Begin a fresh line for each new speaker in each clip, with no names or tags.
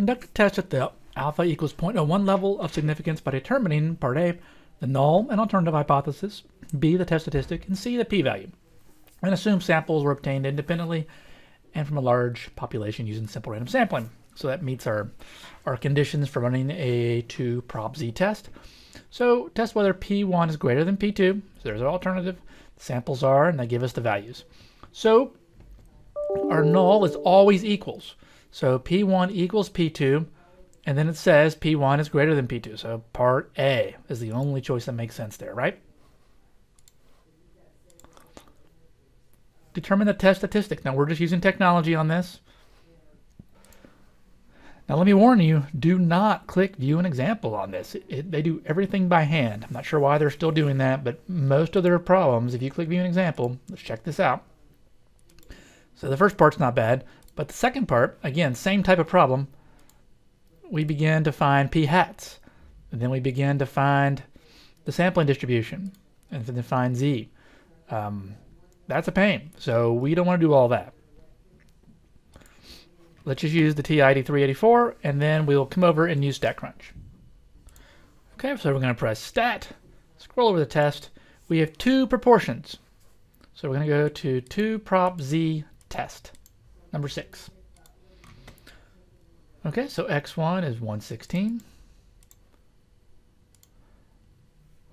conduct a test at the alpha equals 0.01 level of significance by determining part A, the null and alternative hypothesis, B, the test statistic, and C, the p-value, and assume samples were obtained independently and from a large population using simple random sampling. So that meets our, our conditions for running a 2 prop z test. So test whether P1 is greater than P2. So there's our alternative. Samples are, and they give us the values. So our null is always equals. So P1 equals P2, and then it says P1 is greater than P2. So part A is the only choice that makes sense there, right? Determine the test statistic. Now we're just using technology on this. Now let me warn you, do not click view an example on this. It, it, they do everything by hand. I'm not sure why they're still doing that, but most of their problems, if you click view an example, let's check this out. So the first part's not bad, but the second part, again, same type of problem. We begin to find p hats, and then we begin to find the sampling distribution, and then find z. Um, that's a pain. So we don't want to do all that let's just use the TI-8384 and then we'll come over and use StatCrunch. Okay, so we're going to press Stat, scroll over the test. We have two proportions. So we're going to go to 2 prop z test, number 6. Okay, so x1 is 116.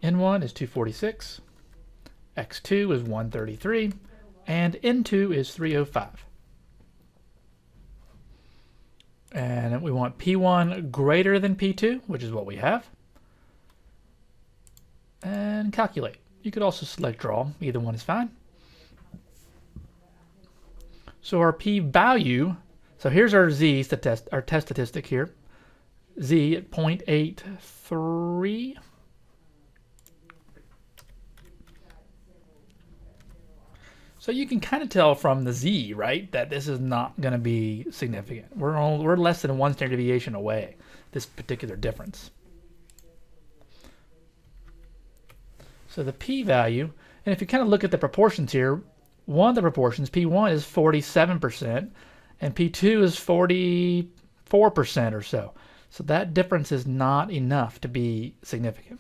N1 is 246. X2 is 133. And N2 is 305. And we want P1 greater than P2, which is what we have. And calculate. You could also select draw. Either one is fine. So our p-value, so here's our z test, our test statistic here. z at 0.83. So you can kind of tell from the Z, right, that this is not going to be significant. We're, we're less than one standard deviation away, this particular difference. So the p-value, and if you kind of look at the proportions here, one of the proportions, P1 is 47%, and P2 is 44% or so. So that difference is not enough to be significant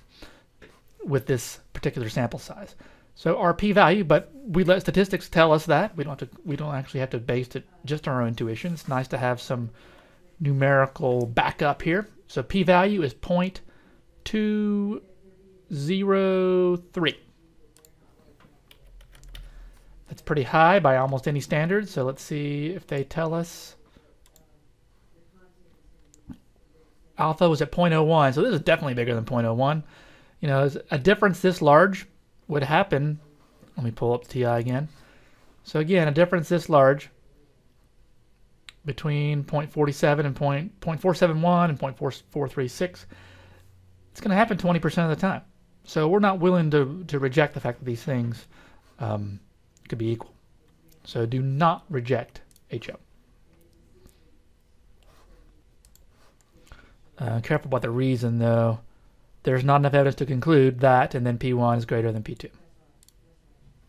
with this particular sample size. So our p-value, but we let statistics tell us that. We don't have to, we don't actually have to base it just on our intuition. It's nice to have some numerical backup here. So p-value is 0.203. That's pretty high by almost any standard. So let's see if they tell us. Alpha was at 0.01, so this is definitely bigger than 0.01. You know, a difference this large would happen, let me pull up TI again. So again, a difference this large between 0.47 and 0.471 and 0.4436, it's going to happen 20% of the time. So we're not willing to, to reject the fact that these things um, could be equal. So do not reject HO. Uh, careful about the reason though there's not enough evidence to conclude that, and then P1 is greater than P2.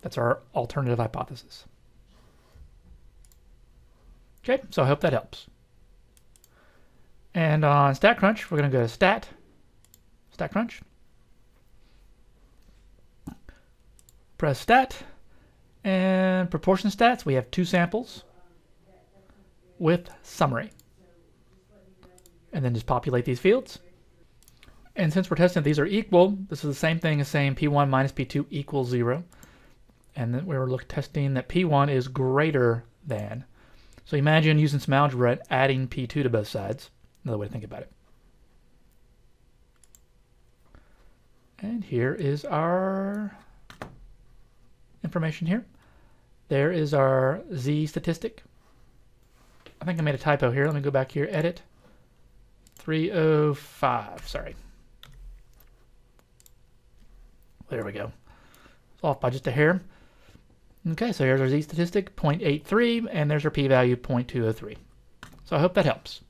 That's our alternative hypothesis. Okay, so I hope that helps. And on StatCrunch, we're going to go to Stat, StatCrunch. Press Stat, and proportion stats, we have two samples with summary. And then just populate these fields. And since we're testing these are equal, this is the same thing as saying P1 minus P2 equals 0. And then we were look, testing that P1 is greater than. So imagine using some algebra and adding P2 to both sides. Another way to think about it. And here is our information here. There is our Z statistic. I think I made a typo here. Let me go back here, edit. 305, sorry. There we go. It's off by just a hair. Okay, so here's our z statistic, 0.83, and there's our p-value, 0.203. So I hope that helps.